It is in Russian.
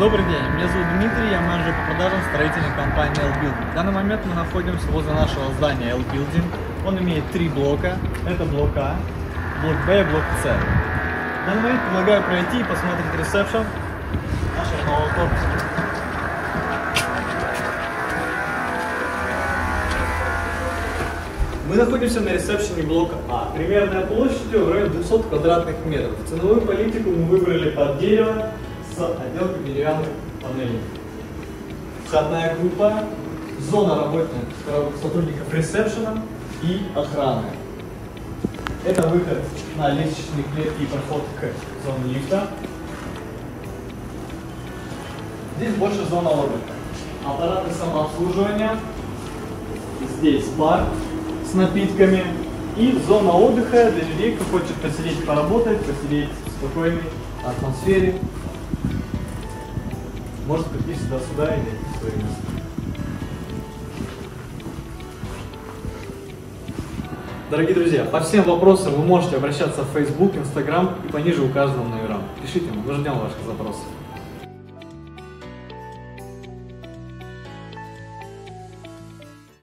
Добрый день, меня зовут Дмитрий, я менеджер по продажам строительной компании L-Building. В данный момент мы находимся возле нашего здания L-Building. Он имеет три блока. Это блок А, блок Б и блок С. В данный момент предлагаю пройти и посмотреть ресепшн нашего нового корпуса. Мы находимся на ресепшене блока А. Примерная площадь в районе 200 квадратных метров. Ценовую политику мы выбрали под дерево с деревянных панелей. Входная группа, зона работы сотрудников ресепшена и охраны. Это выход на лестничные клетки и проход к зоне лифта. Здесь больше зона отдыха. Аппараты самообслуживания. Здесь бар с напитками. И зона отдыха для людей, кто хочет посидеть, поработать, посидеть в спокойной атмосфере. Может прийти сюда-сюда и найти свое место. Дорогие друзья, по всем вопросам вы можете обращаться в Facebook, Instagram и пониже указанным номерам. Пишите, мы ждем ваших запросов.